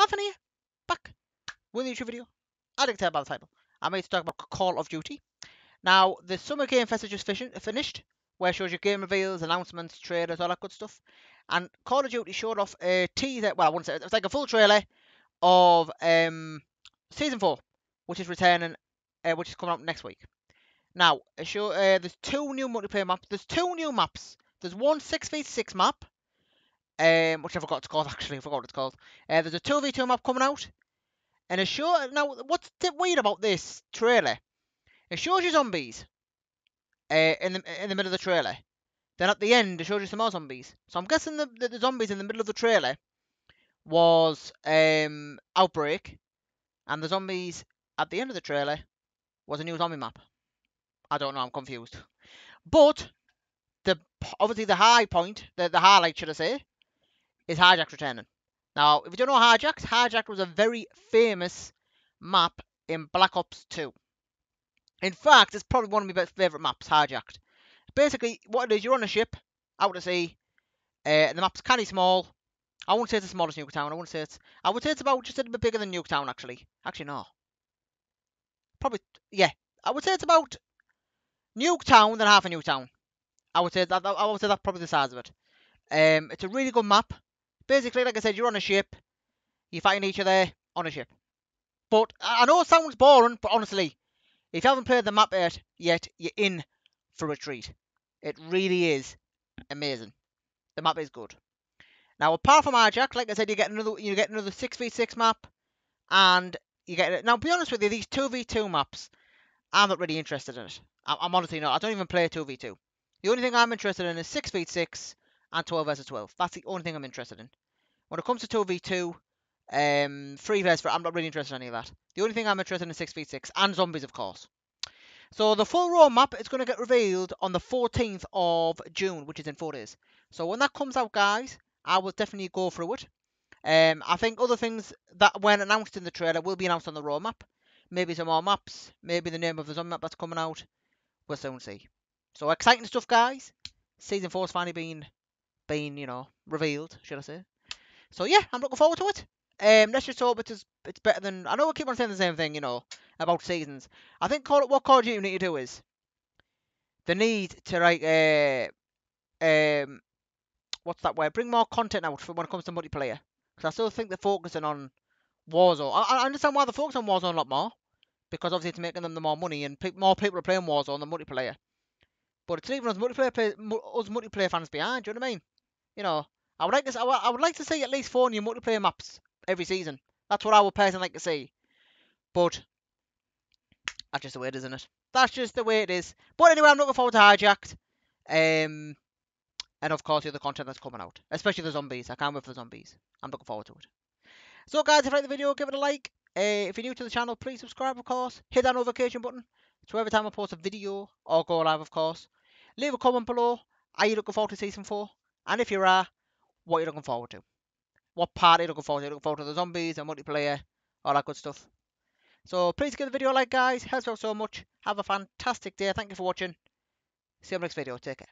Anthony, back with a YouTube video. I didn't tell about the title. I made to talk about Call of Duty. Now, the Summer Game Fest just finished, where it shows you game reveals, announcements, trailers, all that good stuff. And Call of Duty showed off a teaser, well, I wouldn't say it was like a full trailer of um, Season 4, which is returning, uh, which is coming out next week. Now, show, uh, there's two new multiplayer maps. There's two new maps. There's one 6v6 map, um, which I forgot it's called actually. I forgot what it's called. Uh, there's a 2v2 map coming out, and it shows. Now, what's weird about this trailer? It shows you zombies uh, in the in the middle of the trailer. Then at the end, it shows you some more zombies. So I'm guessing the, the, the zombies in the middle of the trailer was um, Outbreak, and the zombies at the end of the trailer was a new zombie map. I don't know. I'm confused. But the obviously the high point, the, the highlight, should I say, is Hijacked returning. Now, if you don't know Hijacked, Hijacked was a very famous map in Black Ops 2. In fact, it's probably one of my best favourite maps, Hijacked. Basically, what it is, you're on a ship out at sea, uh, and the map's kind of small. I wouldn't say it's the smallest Nuketown. I wouldn't say it's. I would say it's about just a bit bigger than Nuketown, actually. Actually, no. Probably, yeah. I would say it's about Nuketown than half a Nuketown. I would say that. I would say that's probably the size of it. Um, it's a really good map. Basically, like I said, you're on a ship. You're fighting each other on a ship. But I know it sounds boring, but honestly, if you haven't played the map yet, yet you're in for a treat. It really is amazing. The map is good. Now, apart from Hijack, like I said, you get another you get another six v six map, and you get it. now. Be honest with you, these two v two maps, I'm not really interested in it. I'm honestly not. I don't even play two v two. The only thing I'm interested in is six v six and 12 versus 12. That's the only thing I'm interested in. When it comes to 2v2, um, 3 versus 4, I'm not really interested in any of that. The only thing I'm interested in is 6v6 and zombies, of course. So the full raw roadmap is going to get revealed on the 14th of June, which is in four days. So when that comes out, guys, I will definitely go through it. Um, I think other things that when announced in the trailer will be announced on the raw roadmap. Maybe some more maps, maybe the name of the zombie map that's coming out. We'll soon see. So exciting stuff, guys. Season 4's finally been been, you know, revealed, should I say. So yeah, I'm looking forward to it. Um, let's just hope it's it's better than I know we keep on saying the same thing, you know, about seasons. I think Call what Call of Duty need to do is the need to like uh, um what's that word? Bring more content out for when it comes to multiplayer. Because I still think they're focusing on Warzone. I, I understand why they're focusing on Warzone a lot more. Because obviously it's making them the more money and pe more people are playing Warzone than multiplayer. But it's leaving us multiplayer play, us multiplayer fans behind. Do you know what I mean? You know, I would like to. I would like to see at least four new multiplayer maps every season. That's what I would personally like to see. But that's just the way it is, isn't it? That's just the way it is. But anyway, I'm looking forward to Hijacked. Um, and of course the other content that's coming out, especially the zombies. I can't wait for the zombies. I'm looking forward to it. So guys, if you like the video, give it a like. Uh, if you're new to the channel, please subscribe, of course. Hit that notification button. So every time I post a video or go live, of course. Leave a comment below. Are you looking forward to season 4? And if you are, what are you looking forward to? What part are you looking forward to? Are looking forward to the zombies and multiplayer, all that good stuff. So please give the video a like, guys. Helps out so much. Have a fantastic day. Thank you for watching. See you in the next video. Take care.